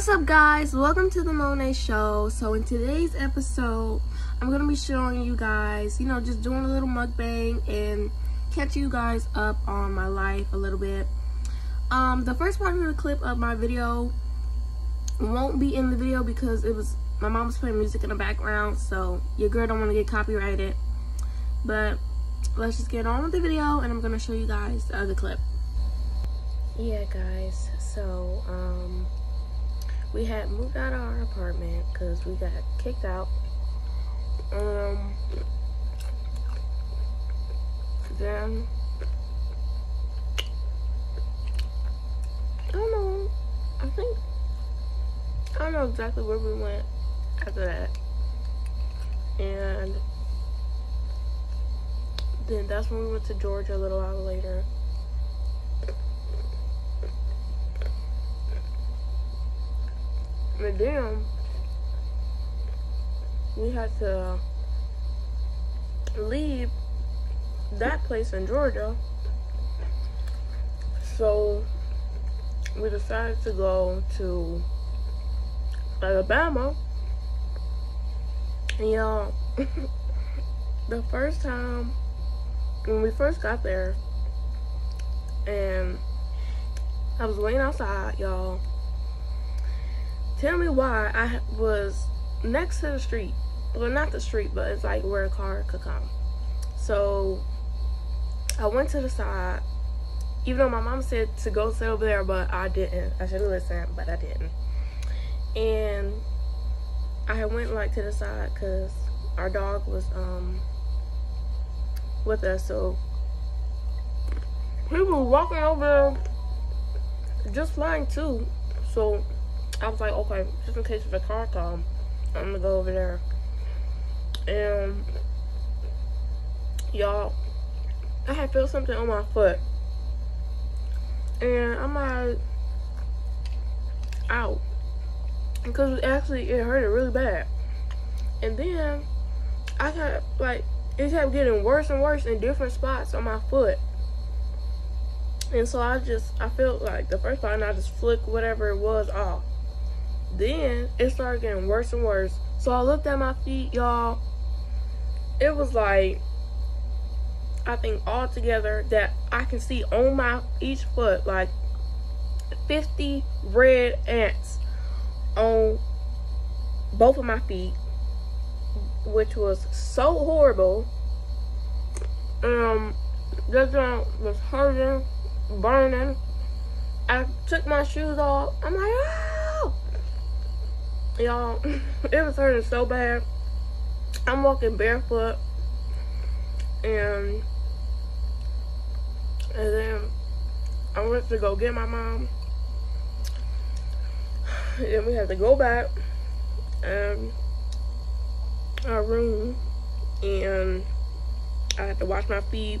What's up guys? Welcome to the Monae Show. So in today's episode, I'm going to be showing you guys, you know, just doing a little mukbang and catch you guys up on my life a little bit. Um, the first part of the clip of my video won't be in the video because it was, my mom was playing music in the background, so your girl don't want to get copyrighted. But let's just get on with the video and I'm going to show you guys the other clip. Yeah guys, so, um, we had moved out of our apartment because we got kicked out. Um, then I don't know. I think I don't know exactly where we went after that, and then that's when we went to Georgia a little while later. And then we had to leave that place in Georgia. So we decided to go to Alabama. And y'all, the first time when we first got there, and I was waiting outside, y'all Tell me why I was next to the street. Well, not the street, but it's like where a car could come. So I went to the side, even though my mom said to go sit over there, but I didn't. I should have listened, but I didn't. And I went like to the side because our dog was um with us. So people walking over just flying too. So I was like, okay, just in case if a car comes, I'm gonna go over there. And y'all, I had felt something on my foot. And I'm like, out. Because actually, it hurted really bad. And then, I kept, like, it kept getting worse and worse in different spots on my foot. And so I just, I felt like the first part, and I just flicked whatever it was off. Then it started getting worse and worse. So I looked at my feet, y'all. It was like, I think all together that I can see on my each foot like 50 red ants on both of my feet, which was so horrible. Um, this was hurting, burning. I took my shoes off. I'm like, ah! Y'all it was hurting so bad. I'm walking barefoot. And and then i went to go get my mom. Then we had to go back and our room. And i had to wash my feet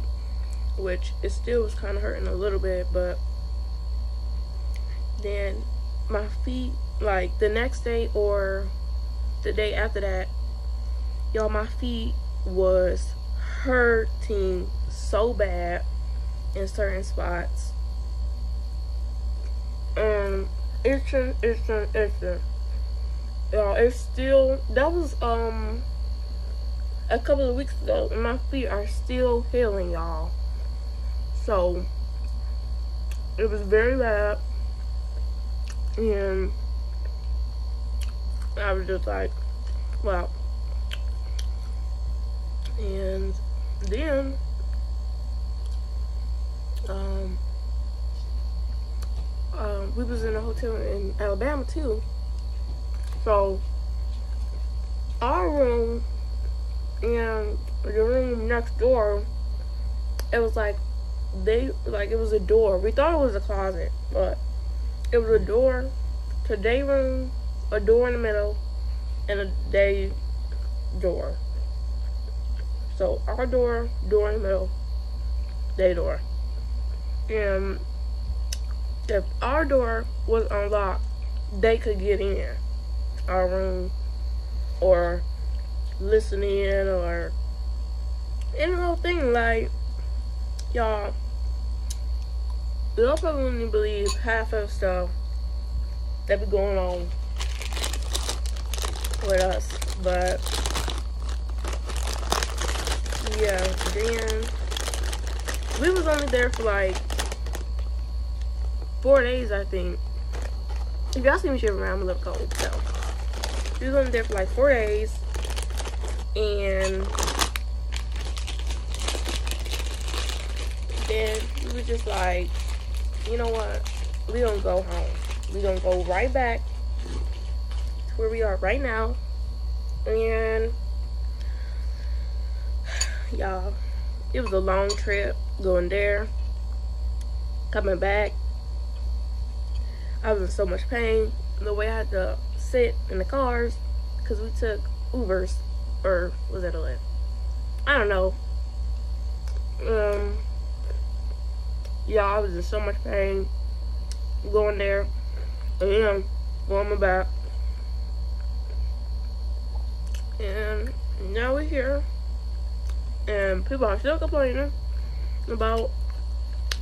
which it still was kind of hurting a little bit but then my feet like the next day or the day after that y'all my feet was hurting so bad in certain spots. Um itching itching itching y'all it's still that was um a couple of weeks ago and my feet are still healing y'all. So it was very bad and I was just like, wow. And then, um, um, we was in a hotel in Alabama too. So, our room and the room next door, it was like, they, like, it was a door. We thought it was a closet, but it was a door to day room, a door in the middle, and a day door. So our door, door in the middle, day door. And if our door was unlocked, they could get in our room or listen in or any little thing like y'all y'all probably believe half of stuff that be going on with us. But yeah, then we was only there for like four days, I think. If y'all see me shivering around, I'm a little cold, so we was only there for like four days, and then we was just like, you know what? We gonna go home. We gonna go right back where we are right now, and y'all, it was a long trip going there, coming back. I was in so much pain. The way I had to sit in the cars because we took Ubers or was it a Lyft? I don't know. Um, yeah, I was in so much pain going there. And then going back. And now we're here. And people are still complaining about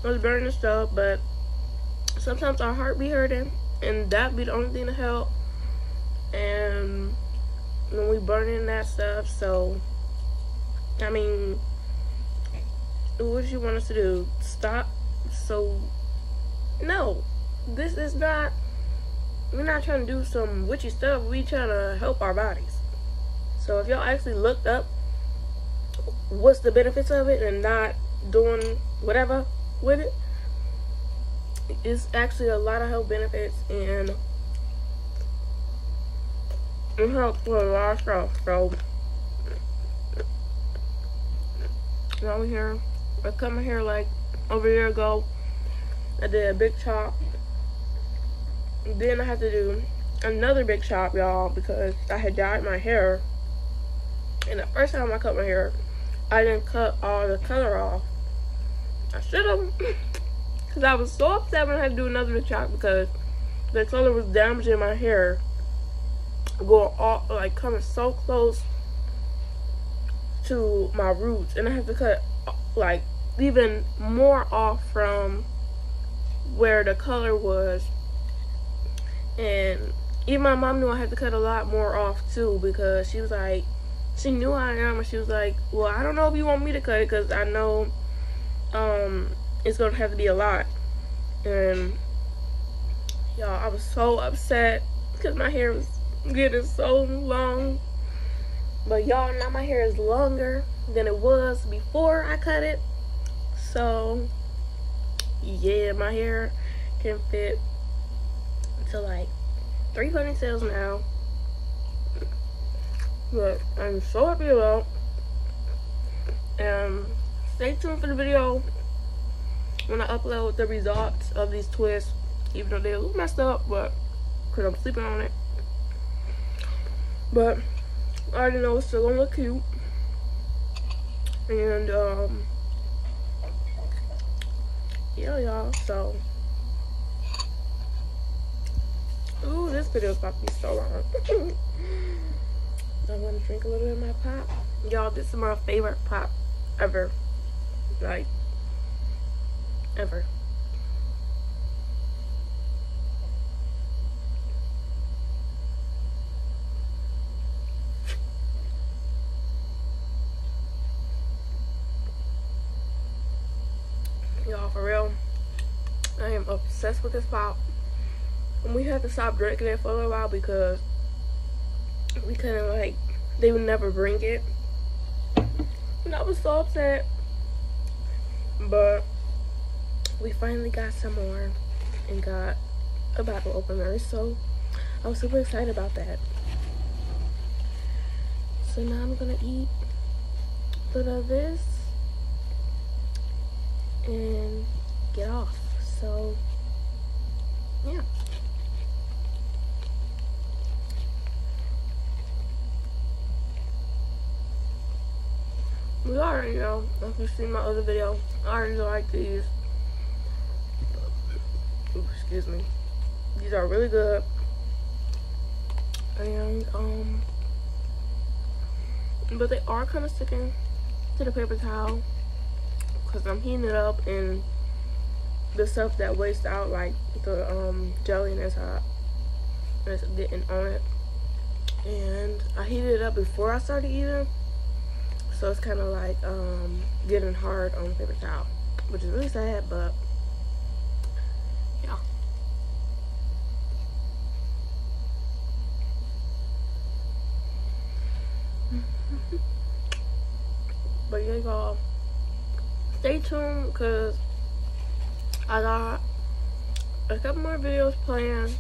us burning stuff, but sometimes our heart be hurting and that be the only thing to help. And when we burning that stuff, so I mean what do you want us to do? Stop? So no. This is not we're not trying to do some witchy stuff. We trying to help our bodies. So if y'all actually looked up what's the benefits of it and not doing whatever with it, it's actually a lot of health benefits and it helps with a lot of stuff. So we're here. I come here like over a year ago. I did a big chop. Then I had to do another big chop, y'all, because I had dyed my hair. And the first time I cut my hair, I didn't cut all the color off. I should have. Because I was so upset when I had to do another chop because the color was damaging my hair. Going all, like, coming so close to my roots. And I had to cut, like, even more off from where the color was. And even my mom knew I had to cut a lot more off too because she was like, she knew I am, and she was like, well, I don't know if you want me to cut it because I know um, it's gonna have to be a lot. And y'all, I was so upset because my hair was getting so long. But y'all, now my hair is longer than it was before I cut it. So yeah, my hair can fit to like three ponytails now. But I'm so happy about. And stay tuned for the video when I upload the results of these twists. Even though they're a little messed up, but because I'm sleeping on it. But I already know it's still gonna look cute. And um yeah y'all so Ooh, this video is about to be so long. I'm gonna drink a little bit of my pop. Y'all, this is my favorite pop ever. Like, ever. Y'all, for real, I am obsessed with this pop. And we had to stop drinking it for a little while because we couldn't like they would never bring it. And i was so upset. But we finally got some more and got a bottle opener. So i was super excited about that. So now i'm gonna eat a little of this and get off. So yeah we already know, if you've seen my other video, I already like these. Excuse me. These are really good. And, um, but they are kind of sticking to the paper towel because I'm heating it up and the stuff that wastes out, like the um, jelly and hot. it's getting on it. And I heated it up before I started eating. So it's kind of like um, getting hard on paper towel, which is really sad, but yeah. but yeah, y'all, stay tuned because I got a couple more videos planned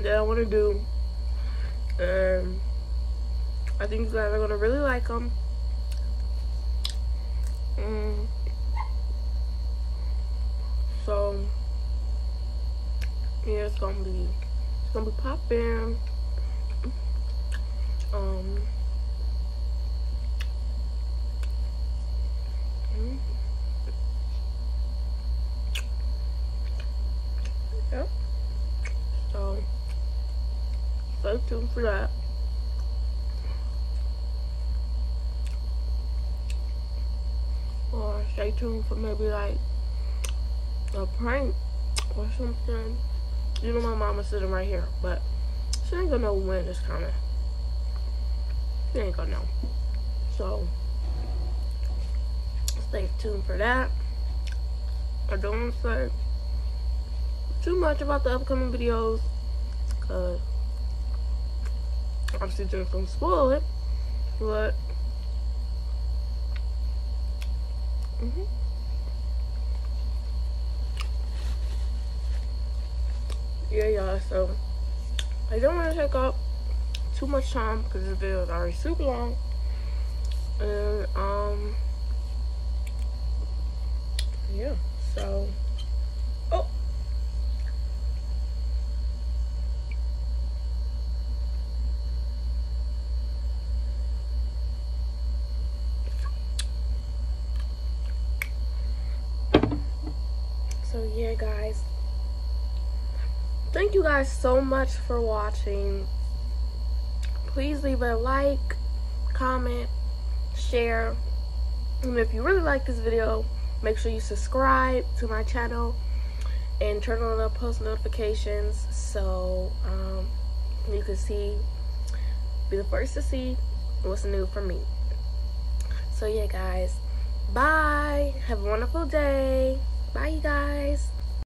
that I want to do. And I think you guys are going to really like them. Mm. So, yeah, it's to be, it's to be popping. Um, mm. Yep. So, stay tuned for that. Or stay tuned for maybe like a prank or something. You know my mama sitting right here, but she ain't gonna know when it's coming. She ain't gonna know. So, stay tuned for that. I don't want to say too much about the upcoming videos because obviously just gonna spoil it but mm yeah y'all so I don't want to take up too much time because this video is already super long. And um yeah so so yeah guys thank you guys so much for watching. Please leave a like comment share. And if you really like this video make sure you subscribe to my channel and turn on the post notifications so um, you can see be the first to see what's new from me. So yeah guys. Bye. Have a wonderful day. Bye, you guys.